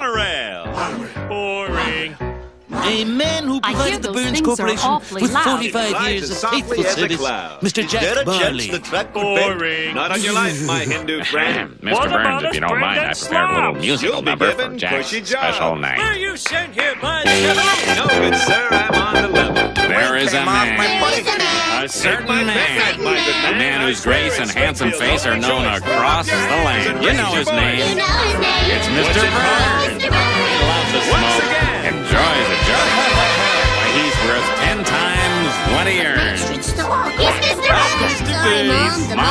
monorail. Boring. A man who I hear provided the Burns Corporation awfully with 45 years as of faithful as service. Mr. Is there Jack a chance Marley. the truck would bend? Boring. Not on your life, my Hindu friend. Mr. What Burns, if you don't mind, I Brandon prepared a little musical You'll number for given Jack's cushy special jobs. night. you sent here, bud? No, good sir, I'm on the level. There is a man, a certain my man, bed, my good a man. man whose grace and handsome face are known across the Throw up your hands land. You know his name. It's Mr. What's it called? Burns.